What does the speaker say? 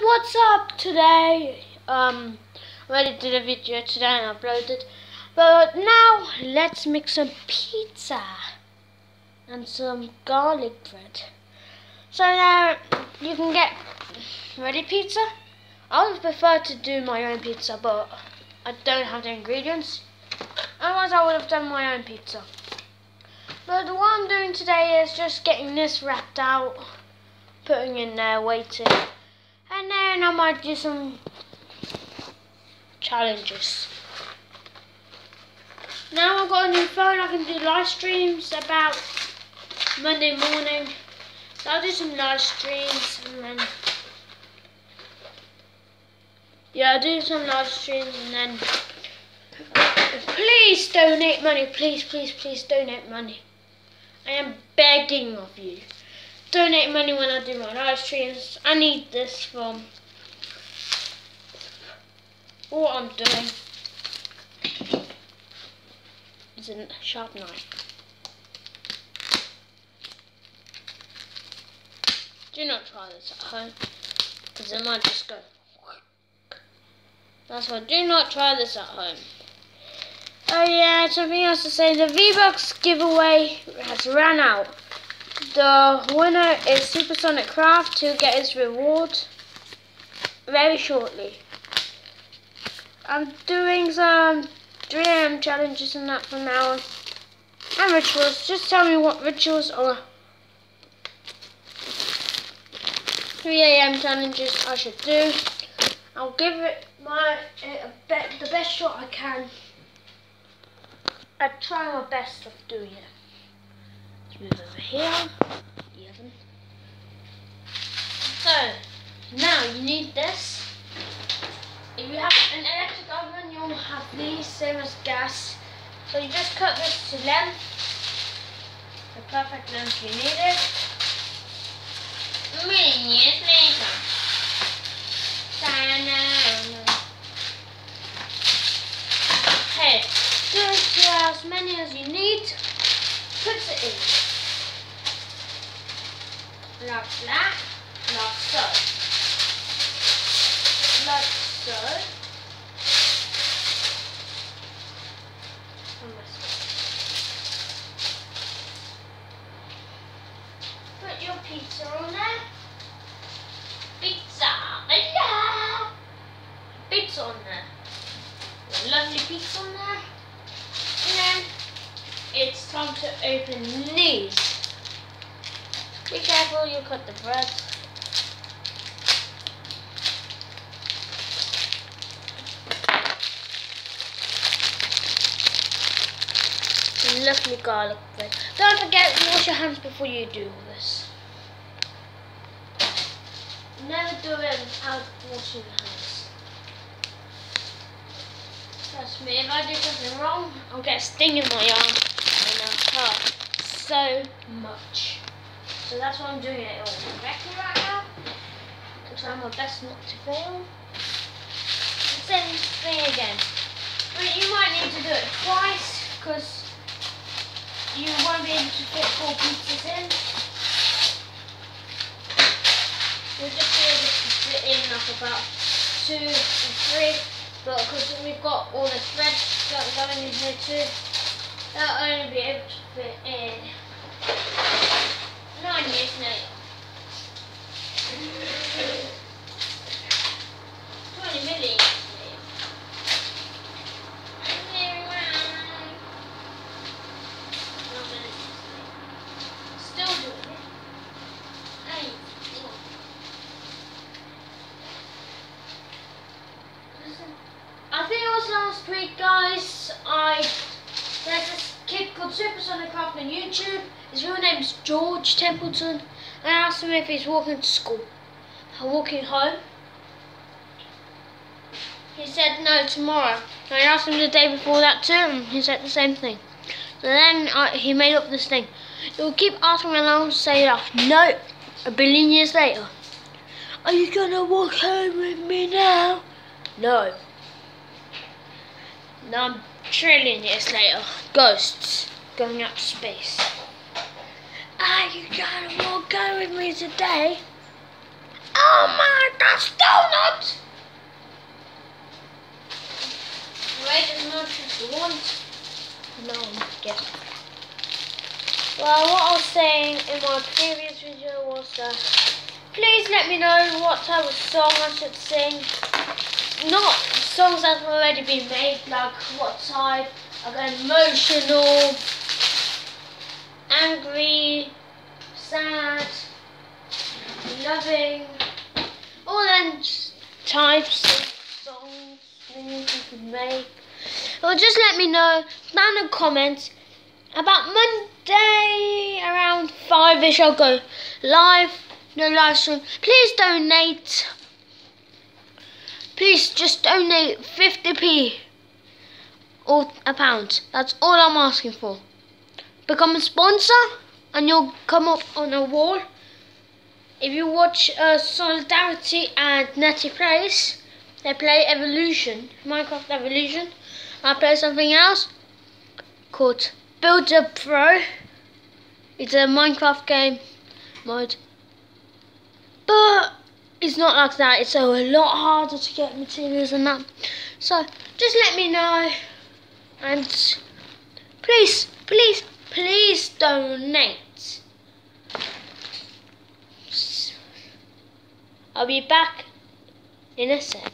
what's up today? Um, already did a video today and uploaded, but now let's make some pizza and some garlic bread. So now you can get ready pizza. I would prefer to do my own pizza, but I don't have the ingredients. Otherwise, I would have done my own pizza. But what I'm doing today is just getting this wrapped out, putting in there, waiting. And then I might do some challenges. Now I've got a new phone, I can do live streams about Monday morning. So I'll do some live streams and then yeah, I'll do some live streams and then please donate money. Please, please, please donate money. I am begging of you donate money when I do my live streams. I need this from what I'm doing. It's a sharp knife. Do not try this at home, because it might just go. That's why do not try this at home. Oh yeah, something else to say. The V-Bucks giveaway has run out. The winner is Supersonic Craft to get his reward very shortly. I'm doing some 3am challenges and that from now on. And rituals. Just tell me what rituals or 3am challenges I should do. I'll give it my uh, be the best shot I can. I try my best of doing it over here. Eleven. So now you need this. If you have an electric oven, you'll have these same as gas. So you just cut this to length, the perfect length you need it. Many years later. Okay, just as many as you need. Put it in like that, like so. Like so. Put your pizza on there. Pizza! Yeah! Pizza on there. lovely pizza on there. And then it's time to open these. Be careful you cut the bread. Lovely garlic bread. Don't forget to wash your hands before you do this. Never do it without washing your hands. Trust me, if I do something wrong, I'll get a sting in my arm and I'll hurt so much. So that's why I'm doing it all correctly right now. To try my best not to fail. Same thing again. But you might need to do it twice because you won't be able to fit four pizzas in. You'll just be able to fit in like about two or three. But because we've got all the threads going in here too, they'll only be able to fit in nine years now. Twenty million. Still doing it. Hey. I think it was last week, guys. I there's this kid called Supersonic Craft on YouTube. His real name's George Templeton. I asked him if he's walking to school. I'm walking home. He said no tomorrow. I asked him the day before that too, and he said the same thing. So then I, he made up this thing. He'll keep asking me and I'll say that no. A billion years later. Are you gonna walk home with me now? No. No, trillion years later. Oh, ghosts going up to space. Are you gonna walk home with me today? Oh my, that's donut! Wait as much as you want. No, guess. Well, what I was saying in my previous video was that please let me know what type of song I should sing. Not songs that have already been made, like what type, like emotional, angry, sad, loving, all them types of songs you can make. Or just let me know down in the comments about Monday around five-ish. I'll go live, no live stream. Please donate. Please just donate 50p or a pound. That's all I'm asking for. Become a sponsor and you'll come up on a wall. If you watch uh, Solidarity and Netty Plays, they play Evolution, Minecraft Evolution. I play something else called Builder Pro. It's a Minecraft game mode. But it's not like that. It's a lot harder to get materials and that. So just let me know. And please, please, please donate. I'll be back in a sec.